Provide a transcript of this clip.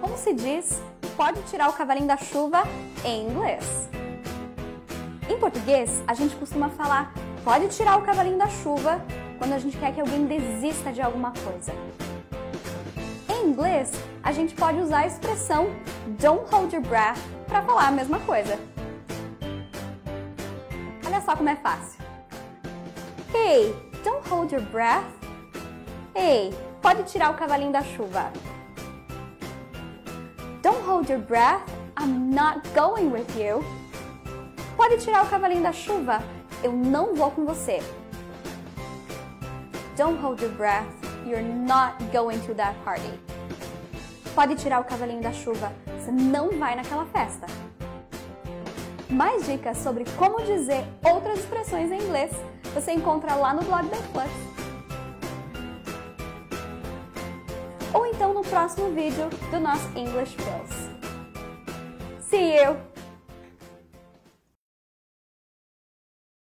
Como se diz pode tirar o cavalinho da chuva em inglês? Em português, a gente costuma falar pode tirar o cavalinho da chuva quando a gente quer que alguém desista de alguma coisa. Em inglês, a gente pode usar a expressão don't hold your breath para falar a mesma coisa. Olha só como é fácil. Hey, don't hold your breath. Hey, pode tirar o cavalinho da chuva. Don't hold your breath. I'm not going with you. Pode tirar o cavalinho da chuva. Eu não vou com você. Don't hold your breath. You're not going to that party. Pode tirar o cavalinho da chuva. Você não vai naquela festa. Mais dicas sobre como dizer outras expressões em inglês você encontra lá no blog da Flux. Ou então no próximo vídeo do nosso English Pills.